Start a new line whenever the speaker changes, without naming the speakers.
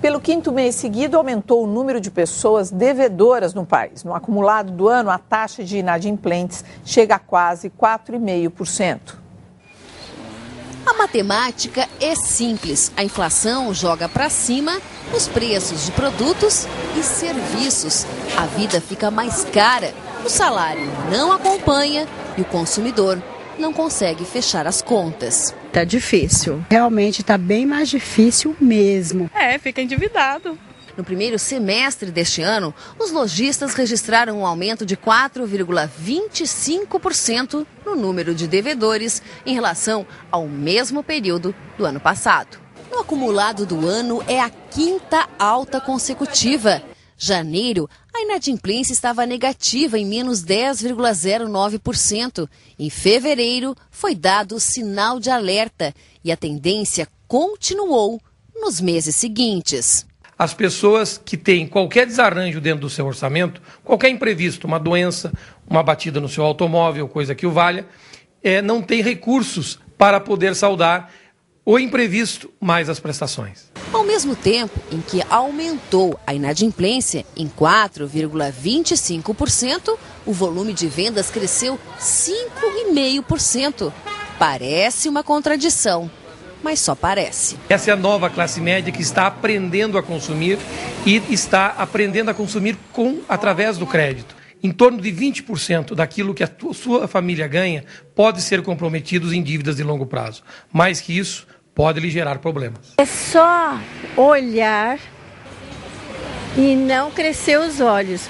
Pelo quinto mês seguido, aumentou o número de pessoas devedoras no país. No acumulado do ano, a taxa de inadimplentes chega a quase 4,5%.
A matemática é simples. A inflação joga para cima os preços de produtos e serviços. A vida fica mais cara, o salário não acompanha e o consumidor não consegue fechar as contas.
Tá difícil. Realmente tá bem mais difícil mesmo.
É, fica endividado.
No primeiro semestre deste ano, os lojistas registraram um aumento de 4,25% no número de devedores em relação ao mesmo período do ano passado. No acumulado do ano, é a quinta alta consecutiva. Janeiro, inadimplência estava negativa em menos 10,09%. Em fevereiro, foi dado o sinal de alerta e a tendência continuou nos meses seguintes
as pessoas que têm qualquer desarranjo dentro do seu orçamento, qualquer imprevisto, uma doença, uma batida no seu automóvel, coisa que o valha, é, não tem recursos para poder saldar o imprevisto mais as prestações.
Ao mesmo tempo em que aumentou a inadimplência em 4,25%, o volume de vendas cresceu 5,5%. Parece uma contradição, mas só parece.
Essa é a nova classe média que está aprendendo a consumir e está aprendendo a consumir com através do crédito. Em torno de 20% daquilo que a sua família ganha pode ser comprometido em dívidas de longo prazo. Mais que isso, pode lhe gerar problemas.
É só olhar e não crescer os olhos